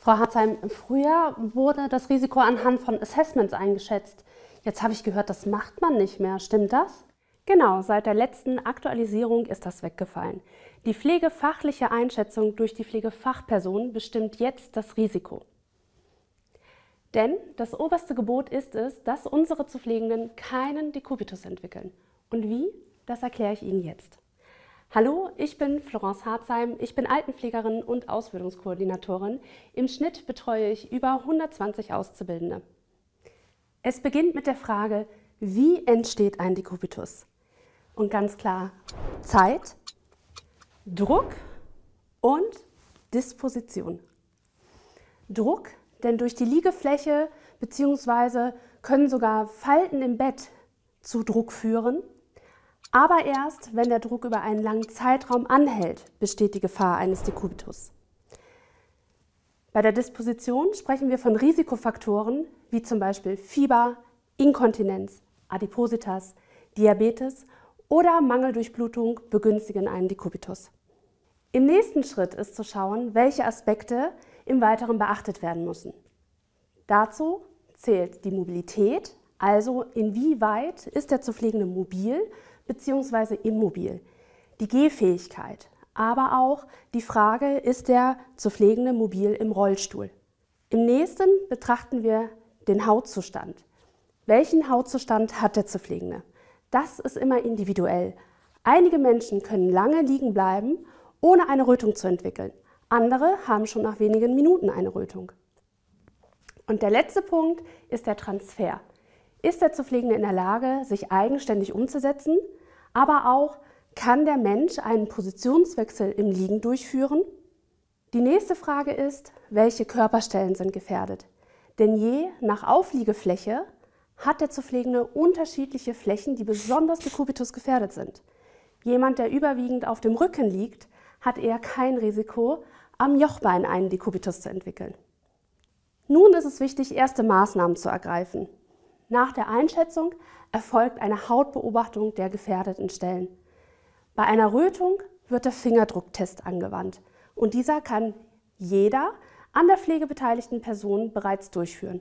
Frau Hartzheim, früher wurde das Risiko anhand von Assessments eingeschätzt. Jetzt habe ich gehört, das macht man nicht mehr. Stimmt das? Genau, seit der letzten Aktualisierung ist das weggefallen. Die pflegefachliche Einschätzung durch die Pflegefachperson bestimmt jetzt das Risiko. Denn das oberste Gebot ist es, dass unsere zu Pflegenden keinen Dekubitus entwickeln. Und wie? Das erkläre ich Ihnen jetzt. Hallo, ich bin Florence Harzheim, ich bin Altenpflegerin und Ausbildungskoordinatorin. Im Schnitt betreue ich über 120 Auszubildende. Es beginnt mit der Frage, wie entsteht ein Dekubitus? Und ganz klar, Zeit, Druck und Disposition. Druck, denn durch die Liegefläche bzw. können sogar Falten im Bett zu Druck führen aber erst, wenn der Druck über einen langen Zeitraum anhält, besteht die Gefahr eines Dekubitus. Bei der Disposition sprechen wir von Risikofaktoren wie zum Beispiel Fieber, Inkontinenz, Adipositas, Diabetes oder Mangeldurchblutung begünstigen einen Dekubitus. Im nächsten Schritt ist zu schauen, welche Aspekte im Weiteren beachtet werden müssen. Dazu zählt die Mobilität, also inwieweit ist der zu pflegende mobil bzw. immobil. Die Gehfähigkeit, aber auch die Frage, ist der zu pflegende mobil im Rollstuhl. Im nächsten betrachten wir den Hautzustand. Welchen Hautzustand hat der zu pflegende? Das ist immer individuell. Einige Menschen können lange liegen bleiben, ohne eine Rötung zu entwickeln. Andere haben schon nach wenigen Minuten eine Rötung. Und der letzte Punkt ist der Transfer. Ist der zu Pflegende in der Lage, sich eigenständig umzusetzen? Aber auch, kann der Mensch einen Positionswechsel im Liegen durchführen? Die nächste Frage ist, welche Körperstellen sind gefährdet? Denn je nach Aufliegefläche hat der zu Pflegende unterschiedliche Flächen, die besonders Dekubitus gefährdet sind. Jemand, der überwiegend auf dem Rücken liegt, hat eher kein Risiko, am Jochbein einen Dekubitus zu entwickeln. Nun ist es wichtig, erste Maßnahmen zu ergreifen. Nach der Einschätzung erfolgt eine Hautbeobachtung der gefährdeten Stellen. Bei einer Rötung wird der Fingerdrucktest angewandt und dieser kann jeder an der Pflege beteiligten Person bereits durchführen.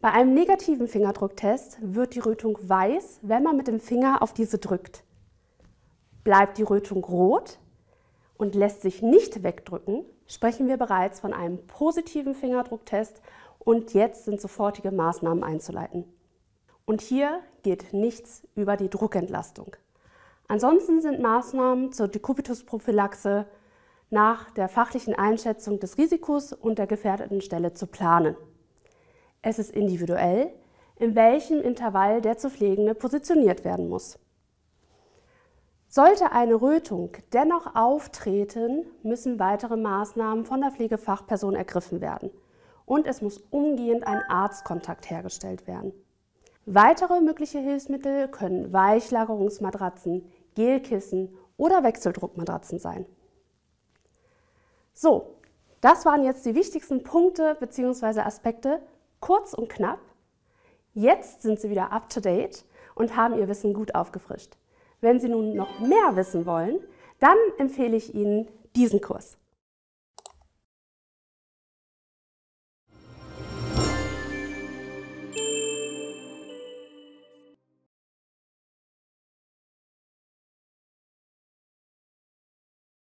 Bei einem negativen Fingerdrucktest wird die Rötung weiß, wenn man mit dem Finger auf diese drückt. Bleibt die Rötung rot und lässt sich nicht wegdrücken, sprechen wir bereits von einem positiven Fingerdrucktest und jetzt sind sofortige Maßnahmen einzuleiten. Und hier geht nichts über die Druckentlastung. Ansonsten sind Maßnahmen zur Dekubitusprophylaxe nach der fachlichen Einschätzung des Risikos und der gefährdeten Stelle zu planen. Es ist individuell, in welchem Intervall der zu Pflegende positioniert werden muss. Sollte eine Rötung dennoch auftreten, müssen weitere Maßnahmen von der Pflegefachperson ergriffen werden und es muss umgehend ein Arztkontakt hergestellt werden. Weitere mögliche Hilfsmittel können Weichlagerungsmatratzen, Gelkissen oder Wechseldruckmatratzen sein. So, das waren jetzt die wichtigsten Punkte bzw. Aspekte, kurz und knapp. Jetzt sind Sie wieder up-to-date und haben Ihr Wissen gut aufgefrischt. Wenn Sie nun noch mehr wissen wollen, dann empfehle ich Ihnen diesen Kurs.